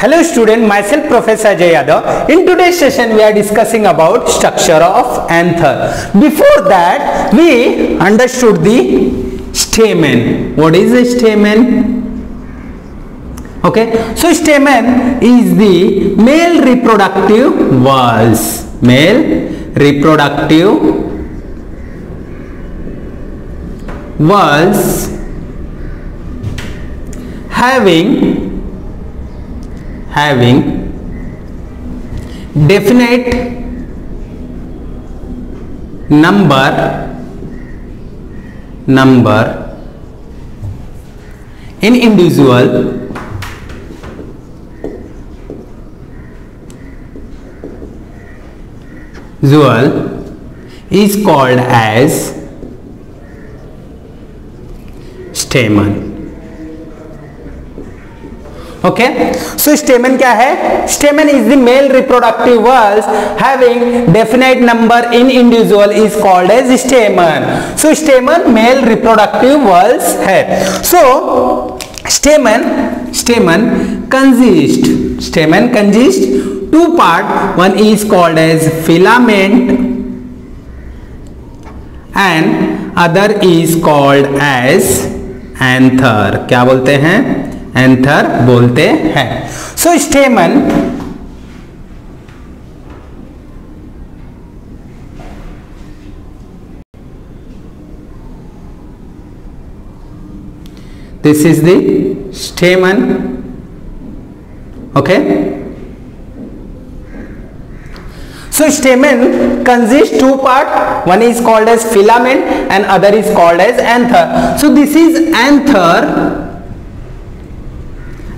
Hello student, myself Professor Ajay Yadav. In today's session we are discussing about structure of anther. Before that we understood the stamen. What is a stamen? Okay, so stamen is the male reproductive walls. Male reproductive walls having having definite number number in individual visual is called as stamen okay so stamen क्या है? Stamen is the male reproductive whorls having definite number in individual is called as stamen so stamen male reproductive whorls है. So stamen stamen consist stamen consist two part one is called as filament and other is called as anther क्या बोलते हैं? Anther बोलते हैं। So stamen this is then okay so stamen consist two part one is called as filament and other is called as anther so this is anther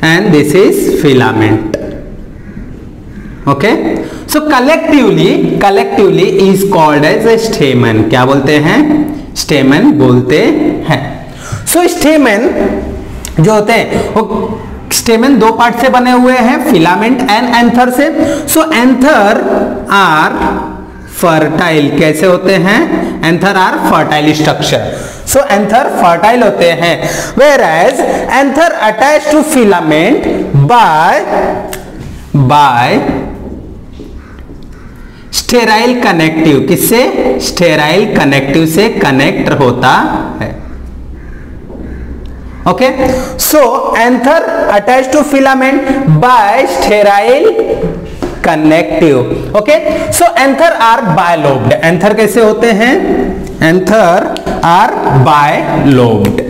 and this is filament okay so collectively collectively is called as a stamen क्या बोलते हैं stamen बोलते हैं so stamen जो होते हैं वो stamen दो पार्ट से बने हुए हैं फिलामेंट एंड एंथर से सो एंथर आर फर्टाइल कैसे होते हैं? Anther are fertile structure so anther fertile होते हैं. Where as anther attach to filament by by sterile connective किससे? स्टेराइल कनेक्टिव से कनेक्ट होता है. Okay so anther attach to filament by sterile connective okay so anther are bilobed anther कैसे होते हैं anther are bilobed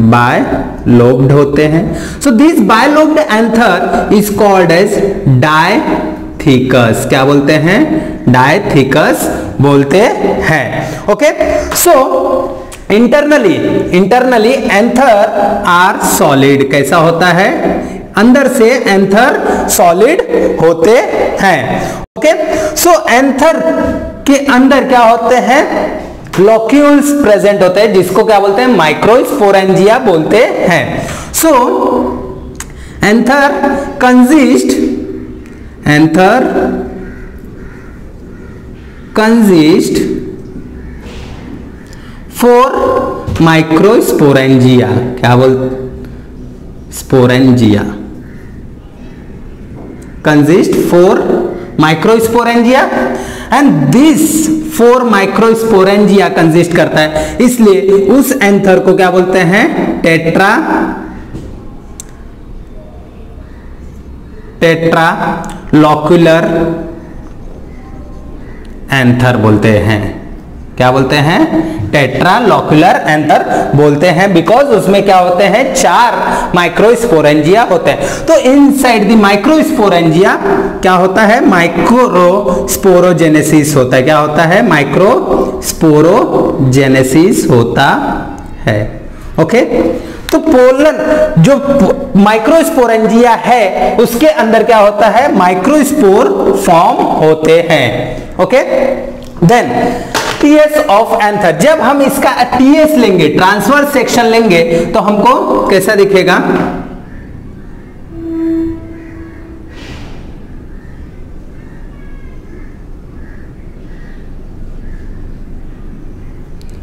bilobed होते हैं so this bilobed anther is called as dithecous क्या बोलते हैं डायथिकस बोलते हैं okay so internally internally anther are solid कैसा होता है अंदर से एंथर सॉलिड होते हैं। ओके? सो एंथर के अंदर क्या होते हैं? लॉक्यूल्स प्रेजेंट होते हैं, जिसको क्या बोलते हैं? माइक्रोस्पोरेंजिया बोलते हैं। So anther consist anther consist four microsporangia क्या बोल sporangia consist four microsporangia and this four microsporangia consist करता है। इसलिए उस एंथर को क्या बोलते हैं? टेट्रा टेट्रा लॉक्यूलर एंथर बोलते हैं। क्या बोलते हैं? टेट्रालॉक्युलर एंथर बोलते हैं बिकॉज़ उसमें क्या होते हैं? चार माइक्रोस्पोरेंजिया होते हैं। तो इनसाइड द माइक्रोस्पोरेंजिया क्या होता है? माइक्रोस्पोरोजेनेसिस होता है। क्या होता है? माइक्रोस्पोरोजेनेसिस होता है। ओके तो पोलन जो माइक्रोस्पोरेंजिया है, उसके अंदर क्या होता है? माइक्रोस्पोर फॉर्म होते हैं। Okay then TS of anther जब हम इसका टीएस लेंगे ट्रांसफ़र सेक्शन लेंगे तो हमको कैसा दिखेगा?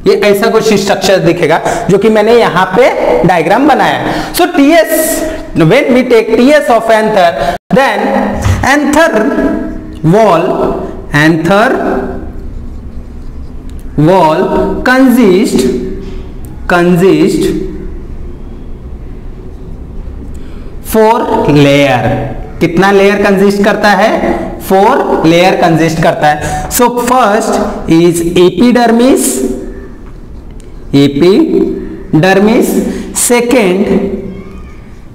ये ऐसा कुछ स्ट्रक्चर दिखेगा, जो कि मैंने यहाँ पे डायग्राम बनाया। So TS when we take ts of anther, then anther wall, anther wall consist consist four layer कितना लेयर कंजिस्ट करता है? फोर लेयर कंजिस्ट करता है। So first is epidermis epidermis second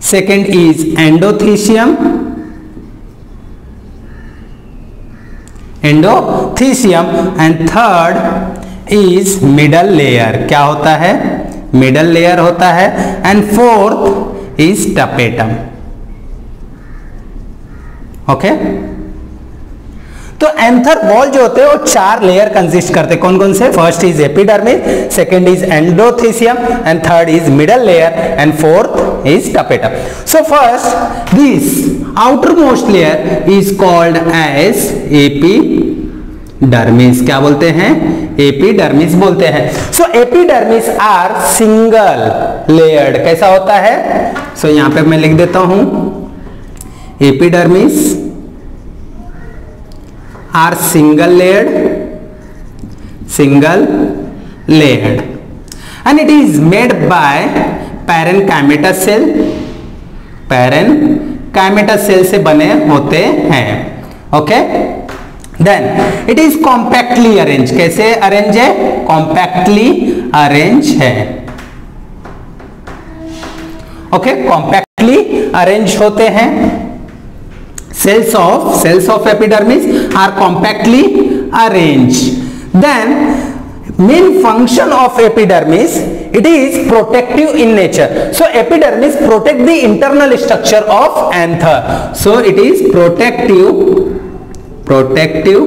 second is endothecium endothecium and third is middle layer क्या होता है? Middle layer होता है. And fourth is tapetum okay तो एंथर वॉल जो होते हैं, वो चार लेयर कंसिस्ट करते हैं। कौन कौन से? First is epidermis second is endothecium and third is middle layer and fourth is tapetum so first this outermost layer is called as epidermis क्या बोलते हैं? एपीडर्मिस बोलते हैं। So epidermis are single layered कैसा होता है? सो so, यहाँ पे मैं लिख देता हूँ। Epidermis are single layered single layered and it is made by parenchymata cell parenchymata cell से बने होते हैं। Okay then it is compactly arrange कैसे अरेंज है? कॉम्पैक्टली अरेंज है। ओके कॉम्पैक्टली अरेंज होते हैं। Cells of cells of epidermis are compactly arrange then main function of epidermis it is protective in nature so epidermis protect the internal structure of anther so it is protective protective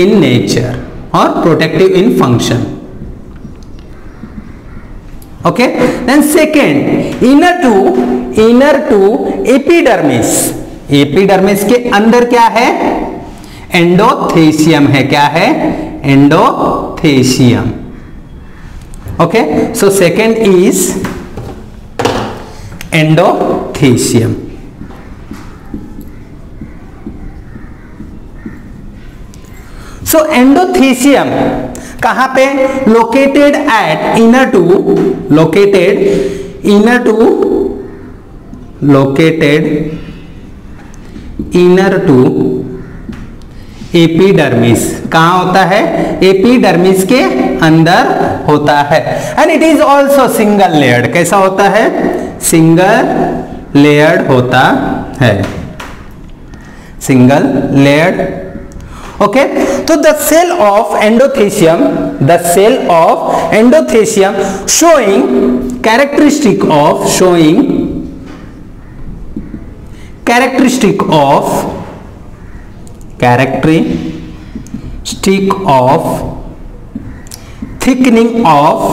in nature और protective in function okay then second inner to inner to epidermis epidermis के अंदर क्या है? Endothecium है क्या है? Endothecium okay so second is endothecium so endothecium कहाँ पे? Located at inner to located inner to located inner to epidermis कहाँ होता है? एपीडर्मिस के अंदर होता है। And it is also single layered कैसा होता है? सिंगल लेयर्ड होता है। सिंगल लेयर्ड ओके तो the cell of endothecium the cell of endothecium showing characteristic of showing characteristic of characteristic of thickening of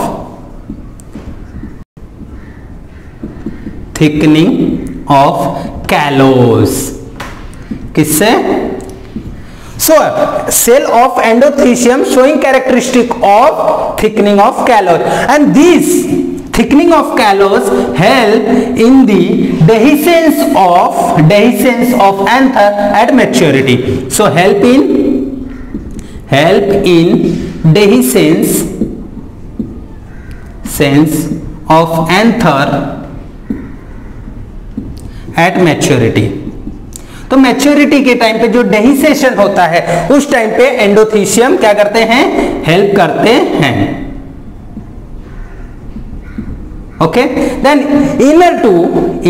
thickening of callose किससे? So cell of endothelium showing characteristic of thickening of callus and these thickening of callus help in the dehiscence of dehiscence of anther at maturity. So help in help in dehiscence sense of anther at maturity तो maturity के time पे जो डेहिसेशन होता है, उस time पे endothecium क्या करते हैं? हेल्प करते हैं। Okay then inner to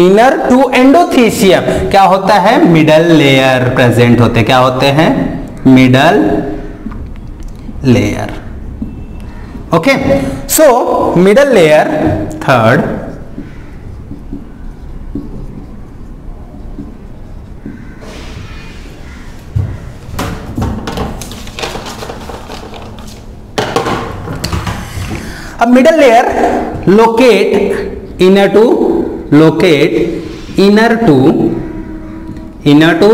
inner to endothecium क्या होता है? मिडल लेयर प्रेजेंट होते क्या होते हैं? Middle layer okay so middle layer third अब middle layer locate inner to locate inner to inner to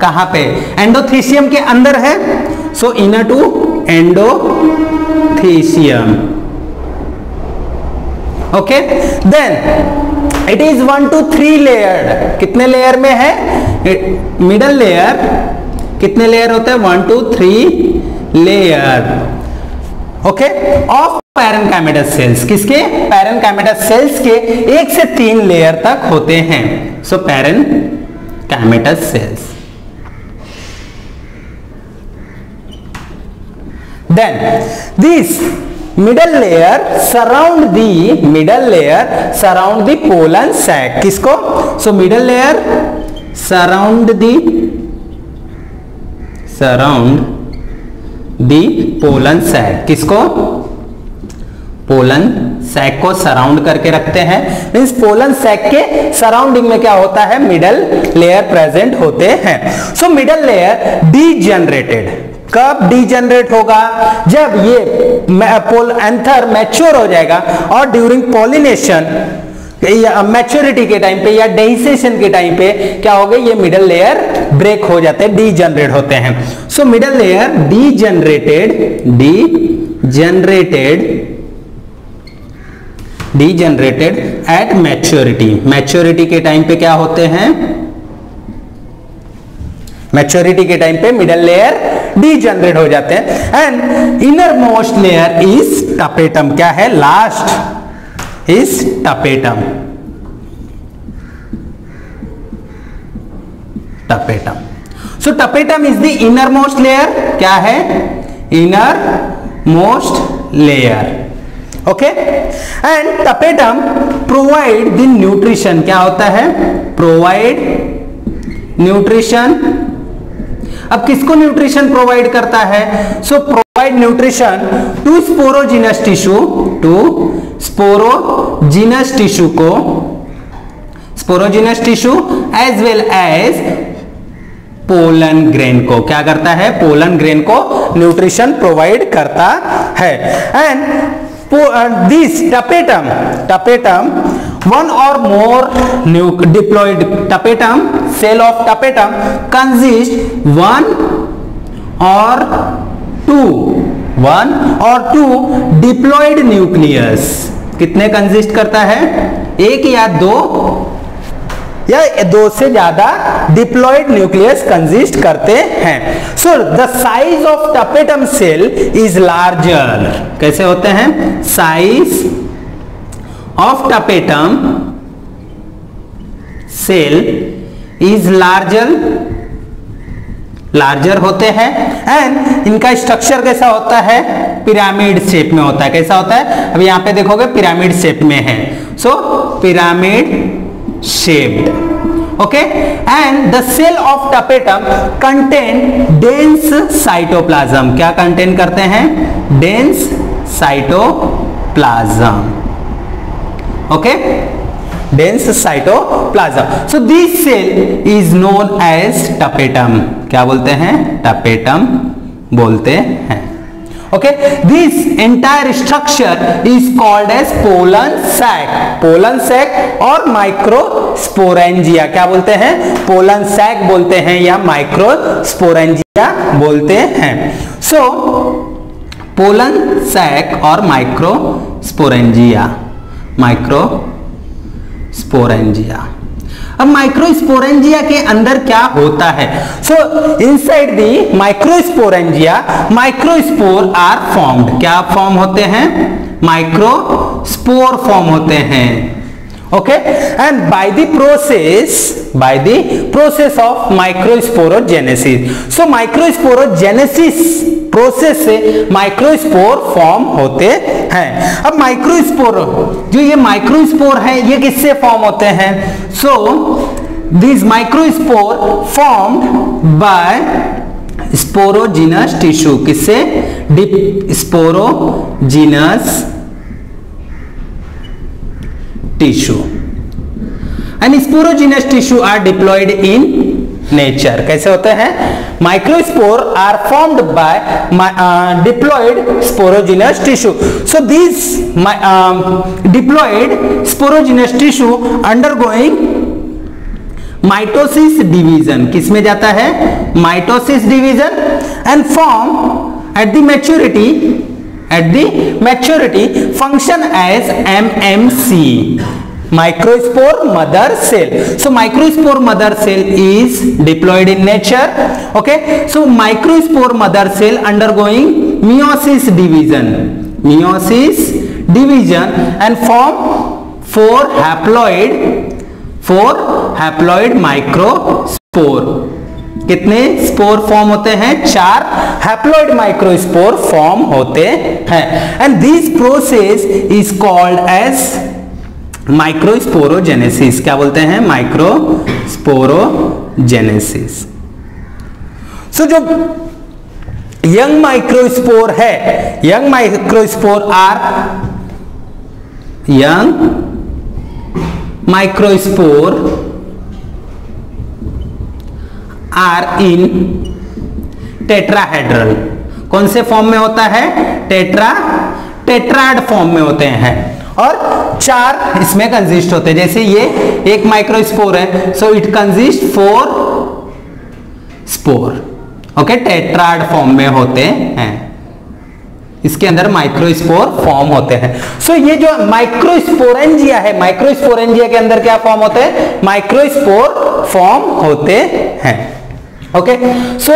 कहाँ पे? एंडोथीसियम के अंदर है so inner to endothecium okay then it is one two three layer कितने लेयर में है? Middle layer कितने लेयर होते हैं? One two three layer okay of parenchymatous cells किसके? पैरन कैमेटस सेल्स के एक से तीन लेयर तक होते हैं। So barren कैमेटस cells then this middle layer surround the middle layer surround the pollen sac किसको? So middle layer surround the surround the pollen sac किसको? पोलन सैक को सराउंड करके रखते हैं। मींस पोलन सैक के सराउंडिंग में क्या होता है? मिडल लेयर प्रेजेंट होते हैं। सो मिडल लेयर डीजेनरेटेड कब डीजेनरेट होगा? जब ये पोल एंथर मैच्योर हो जाएगा और ड्यूरिंग पॉलिनेशन मैच्योरिटी के टाइम पे या डेहिसेशन के टाइम पे क्या हो गए ये मिडल लेयर ब्रेक हो जाते हैं डीजेनरेट होते हैं। So middle layer degenerated degenerated degenerated at maturity maturity के टाइम पे क्या होते हैं? मैच्योरिटी के टाइम पे मिडल लेयर डीजेनरेट हो जाते हैं. And inner most layer is tapetum क्या है? Last is tapetum tapetum so tapetum is the inner most layer क्या है? Inner most layer okay and tapetum provide the nutrition क्या होता है? प्रोवाइड न्यूट्रिशन अब किसको न्यूट्रिशन प्रोवाइड करता है? So provide nutrition to sporogenous tissue to sporogenous tissue को sporogenous tissue as well as pollen grain को. क्या करता है? पोलन ग्रेन को न्यूट्रिशन प्रोवाइड करता है. And this tapetum tapetum one or more diploid tapetum cell of tapetum consist one or two one or two diploid nucleus कितने consist करता है एक या दो या दो से ज़्यादा डिप्लॉइड न्यूक्लियस कंजिस्ट करते हैं। So the size of tapetum cell is larger कैसे होते हैं? Size of tapetum cell is larger larger होते हैं। एंड इनका स्ट्रक्चर कैसा होता है? पिरामिड शेप में होता है। कैसा होता है? अब यहाँ पे देखोगे पिरामिड शेप में है। So pyramid shaped okay and the cell of tapetum contain dense cytoplasm क्या कंटेन करते हैं? Dense cytoplasm okay? Dense cytoplasm. So, this cell is known as tapetum. क्या बोलते हैं? Tapetum बोलते हैं। Okay this entire structure is called as pollen sac pollen sac और microsporangia क्या बोलते हैं pollen sac बोलते हैं या microsporangia बोलते हैं so pollen sac और microsporangia माइक्रो स्पोरेंजिया अब माइक्रोस्पोरेंजिया के अंदर क्या होता है? So inside the microsporangia microspore are formed क्या फॉर्म होते हैं? माइक्रोस्पोर फॉर्म होते हैं। Okay? And by the process, by the process of microsporogenesis. So, microsporogenesis process से माइक्रोस्पोर फॉर्म होते हैं। अब माइक्रोस्पोर जो ये माइक्रोस्पोर है, ये किससे फॉर्म होते हैं? So this microspore formed by sporogenous tissue किससे? Dip sporogenous tissue and sporogenous tissue are diploid in nature कैसे होते हैं? Microspore are formed by diploid sporogenous tissue so this diploid sporogenous tissue undergoing mitosis division किसमें जाता है? Mitosis division and form at the maturity at the maturity function as MMC microspore mother cell. So microspore mother cell is diploid in nature. Okay? So microspore mother cell undergoing meiosis division. Meiosis division and form four haploid four haploid microspore कितने spore form होते हैं? चार haploid microspore form होते हैं। And this process is called as microsporogenesis क्या बोलते हैं? Microsporogenesis so so, जो यंग माइक्रोस्पोर है young microspore are young microspore are in tetrahedral कौन से फॉर्म में होता है? टेट्रा टेट्राड फॉर्म में होते हैं। और चार इसमें कंजिस्ट होते हैं। जैसे ये एक माइक्रोस्पोर है so it consist four spore okay tetrad form में होते हैं। इसके अंदर माइक्रोस्पोर फॉर्म होते हैं। सो so, ये जो माइक्रोस्पोरेंजिया है माइक्रोस्पोरेंजिया के अंदर क्या फॉर्म होते हैं? माइक्रोस्पोर फॉर्म होते हैं। Okay so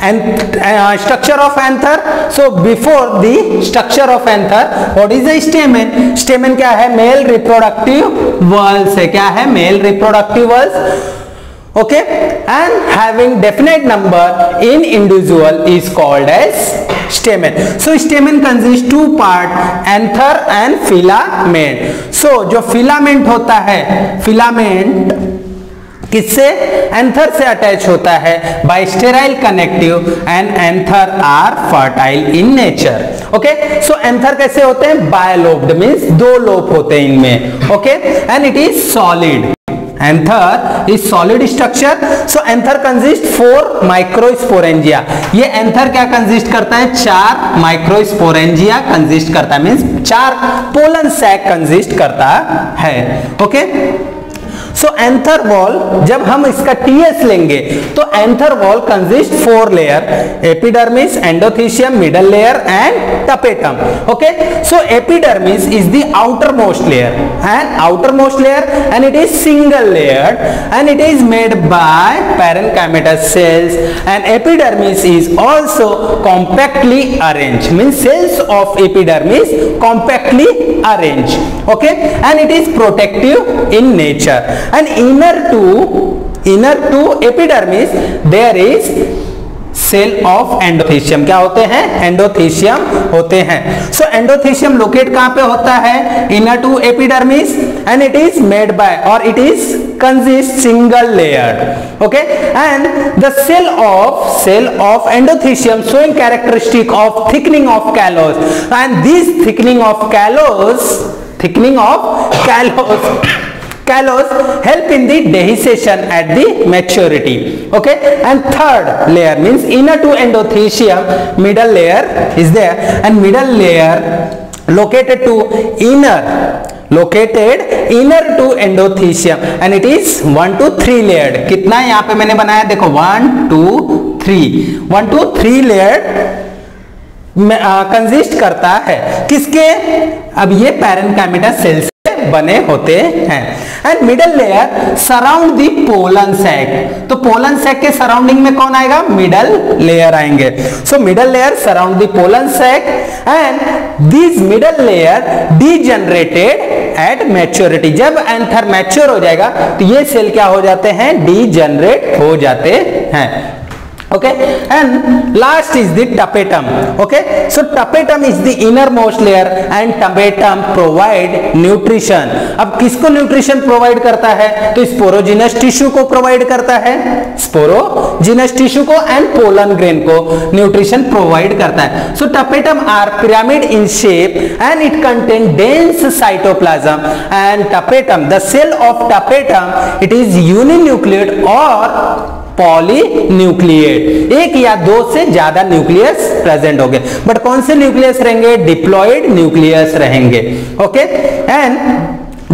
and uh, structure of anther so before the structure of anther what is the stamen stamen क्या है male reproductive walls है क्या है male reproductive walls okay and having definite number in individual is called as stamen so stamen consists two part anther and filament so जो filament होता है filament किससे? Anther से अटैच होता है। By sterile connective and anther are fertile in nature okay so anther कैसे होते हैं? बायलोब्ड मींस दो लोप होते हैं इनमें। Okay and it is solid anther is solid structure so anther consist four microsporangia ये एंथर क्या कंजिस्ट करता है? चार माइक्रोस्पोरेंजिया कंजिस्ट करता है। मींस चार पोलन सैक कंजिस्ट करता है। Okay okay? So anther wall जब हम इसका टीएस लेंगे तो anther wall consist four layer epidermis endothecium middle layer and tapetum okay so epidermis is the outer most layer and outer most layer and it is single layer and it is made by parenchymatous cells and epidermis is also compactly arranged means cells of epidermis compactly arranged okay and it is protective in nature and inner to inner to epidermis, there is cell of endothecium क्या होते हैं? Endothecium होते हैं. सो endothecium locate कहाँ पे होता है? Inner to epidermis and it is made by और it is consist single layer okay and the cell of cell of endothecium showing characteristic of thickening of callose and this thickening of callose thickening of callose callus help in the dehiscence at the maturity okay and third layer means inner to endothelium middle layer is there and middle layer located to inner located inner to endothelium and it is 1 to 3 layered कितना यहाँ पे मैंने बनाया देखो 1 2 3 1 to 3 layered consist करता है किसके अब ये पैरेंकामिटा सेल्स बने होते हैं। And middle layer surround the pollen sac तो पोलन सैक के सराउंडिंग में कौन आएगा? मिडल लेयर आएँगे। So middle layer surround the pollen sac and this middle layer degenerated at maturity जब एंथर मैच्योर हो जाएगा तो ये सेल क्या हो जाते हैं? डीजनरेट हो जाते हैं। Okay? And last is the tapetum. Okay? So, tapetum is the innermost layer and tapetum provide nutrition. अब किसको न्यूट्रिशन प्रोवाइड करता है? तो स्पोरोजिनस टिश्यू को प्रोवाइड करता है। स्पोरोजिनस टिश्यू को एंड पोलन ग्रेन को न्यूट्रिशन प्रोवाइड करता है। So tapetum are pyramid in shape and it contain dense cytoplasm and tapetum the cell of tapetum it is uninucleate और पॉलीन्यूक्लिएट एक या दो से ज़्यादा न्यूक्लियस प्रेजेंट हो गए। बट कौन से न्यूक्लियस रहेंगे? डिप्लॉइड न्यूक्लियस रहेंगे। Okay and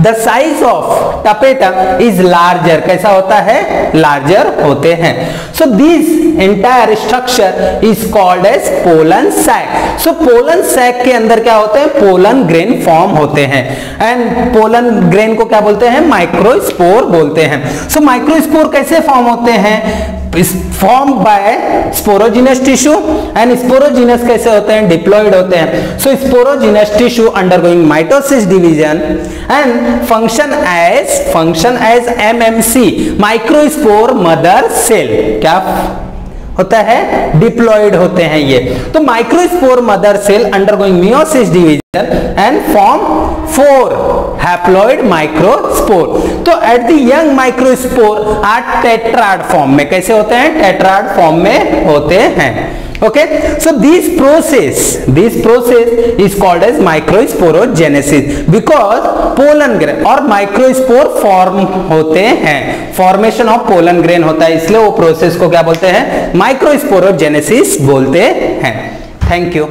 the size of tapetum is larger कैसा होता है? लार्जर होते हैं. So this entire structure is called as pollen sac so pollen sac के अंदर क्या होते हैं? पोलन ग्रेन फॉर्म होते हैं. एंड पोलन ग्रेन को क्या बोलते हैं? माइक्रोस्पोर बोलते हैं. सो so, माइक्रोस्पोर कैसे फॉर्म होते हैं? Form by sporogenous tissue and sporogenous कैसे होते हैं? डिप्लॉयड होते हैं। So sporogenous tissue undergoing mitosis division and function as function as MMC microspore mother cell क्या होता है? डिप्लॉयड होते हैं ये। तो microspore mother cell undergoing meiosis division and form four haploid microspore तो at the young microspore are tetrad form में. कैसे होते हैं? टेट्राड फॉर्म में होते हैं. Okay so this process this process is called as microsporogenesis because pollen grain और microspore form होते हैं. फॉर्मेशन ऑफ़ पोलन ग्रेन होता है. इसलिए वो प्रोसेस को क्या बोलते हैं? माइक्रोस्पोरोजेनेसिस बोलते हैं. Thank you